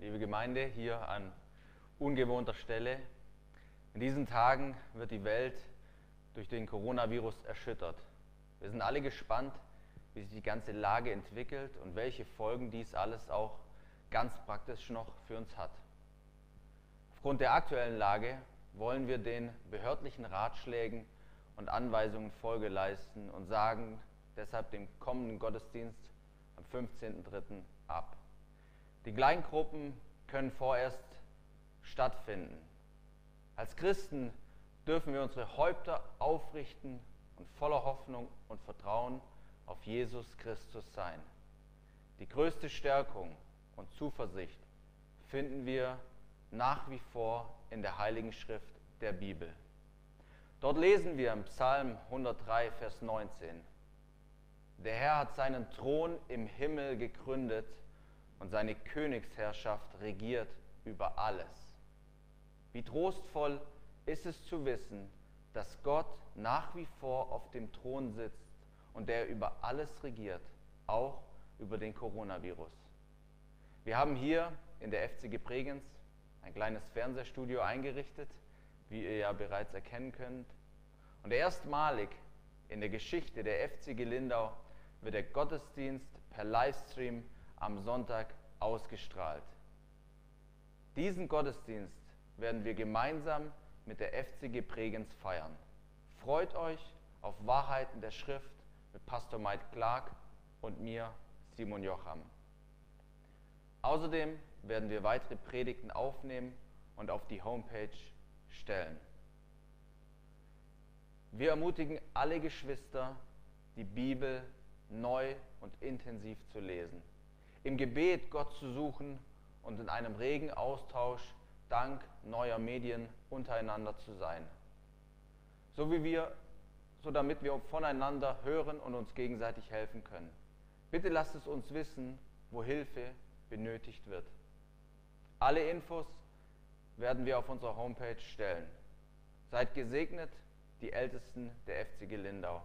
liebe Gemeinde, hier an ungewohnter Stelle. In diesen Tagen wird die Welt durch den Coronavirus erschüttert. Wir sind alle gespannt, wie sich die ganze Lage entwickelt und welche Folgen dies alles auch ganz praktisch noch für uns hat. Aufgrund der aktuellen Lage wollen wir den behördlichen Ratschlägen und Anweisungen Folge leisten und sagen deshalb dem kommenden Gottesdienst am 15.03. ab. Die Kleingruppen können vorerst stattfinden. Als Christen dürfen wir unsere Häupter aufrichten und voller Hoffnung und Vertrauen auf Jesus Christus sein. Die größte Stärkung und Zuversicht finden wir nach wie vor in der Heiligen Schrift der Bibel. Dort lesen wir im Psalm 103, Vers 19. Der Herr hat seinen Thron im Himmel gegründet und seine Königsherrschaft regiert über alles. Wie trostvoll ist es zu wissen, dass Gott nach wie vor auf dem Thron sitzt und der über alles regiert, auch über den Coronavirus. Wir haben hier in der FC Bregenz ein kleines Fernsehstudio eingerichtet, wie ihr ja bereits erkennen könnt. Und erstmalig in der Geschichte der FC Lindau wird der Gottesdienst per Livestream am Sonntag ausgestrahlt. Diesen Gottesdienst werden wir gemeinsam mit der FCG Bregenz feiern. Freut euch auf Wahrheiten der Schrift mit Pastor Mike Clark und mir, Simon Jocham. Außerdem werden wir weitere Predigten aufnehmen und auf die Homepage stellen. Wir ermutigen alle Geschwister, die Bibel neu und intensiv zu lesen im Gebet Gott zu suchen und in einem regen Austausch dank neuer Medien untereinander zu sein. So wie wir, so damit wir voneinander hören und uns gegenseitig helfen können. Bitte lasst es uns wissen, wo Hilfe benötigt wird. Alle Infos werden wir auf unserer Homepage stellen. Seid gesegnet, die Ältesten der FCG Lindau.